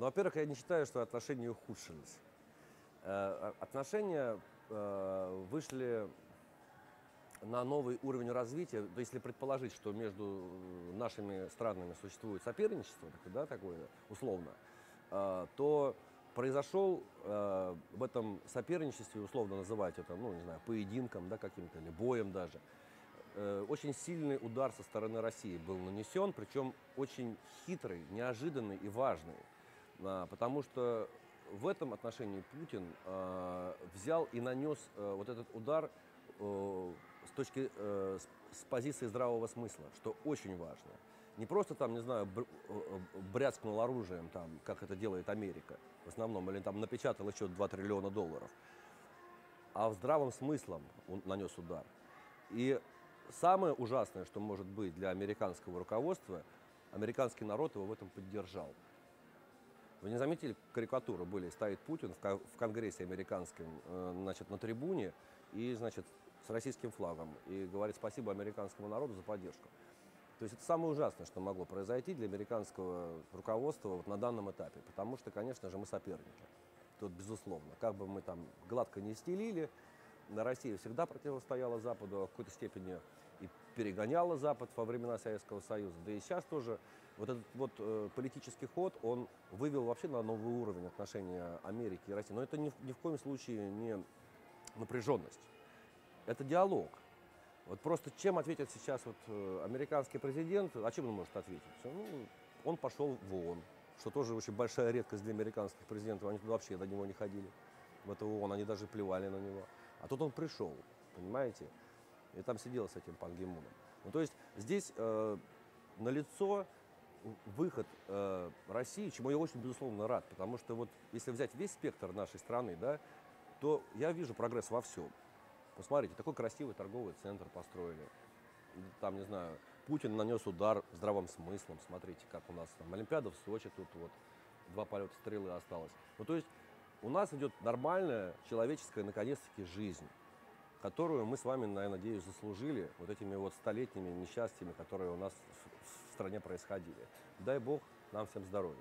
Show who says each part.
Speaker 1: Ну, во-первых, я не считаю, что отношения ухудшились. Э, Отношения э, вышли на новый уровень развития. То если предположить, что между э, нашими странами существует соперничество, да, такое условно, то произошел в этом соперничестве, условно называть это, ну, не знаю, поединком, да, каким-то, или боем даже, очень сильный удар со стороны России был нанесен, причем очень хитрый, неожиданный и важный. А, Потому что в этом отношении Путин э, взял и нанес э, вот этот удар с точки э, с, позиции здравого смысла, что очень важно. Не просто там, не знаю, бр- бряцкнул оружием, там, как это делает Америка в основном, или там напечатал еще 2 триллиона долларов, а в здравом смыслом он нанес удар. И самое ужасное, что может быть для американского руководства, американский народ его в этом поддержал. Вы не заметили, карикатуры были, стоит Путин в, ко- в Конгрессе американском, э, значит, на трибуне и, значит, с российским флагом и говорит спасибо американскому народу за поддержку. То есть это самое ужасное, что могло произойти для американского руководства вот на данном этапе, потому что, конечно же, мы соперники. Тут безусловно. Как бы мы там гладко не стелили, на Россия всегда противостояла Западу, а в какой-то степени и перегоняла Запад во времена Советского Союза. Да и сейчас тоже вот этот вот э, политический ход, он вывел вообще на новый уровень отношения Америки и России. Но это ни, ни в коем случае не напряженность. Это диалог. Вот просто чем ответит сейчас вот э, американский президент, а чем он может ответить? Ну, он пошел в ООН, что тоже очень большая редкость для американских президентов. Они туда вообще до него не ходили, в это ООН, они даже плевали на него. А тут он пришел, понимаете? И там сидел с этим Пан Ги Муном. Ну, то есть здесь э, налицо выход э, России, чему я очень, безусловно, рад. Потому что вот если взять весь спектр нашей страны, да, то я вижу прогресс во всем. Посмотрите, такой красивый торговый центр построили. Там, не знаю, Путин нанес удар здравым смыслом. Смотрите, как у нас там Олимпиада в Сочи, тут вот два полета стрелы осталось. Ну, то есть у нас идет нормальная человеческая, наконец-таки, жизнь, которую мы с вами, наверное, надеюсь, заслужили вот этими вот столетними несчастьями, которые у нас в, стране происходили. Дай Бог нам всем здоровья.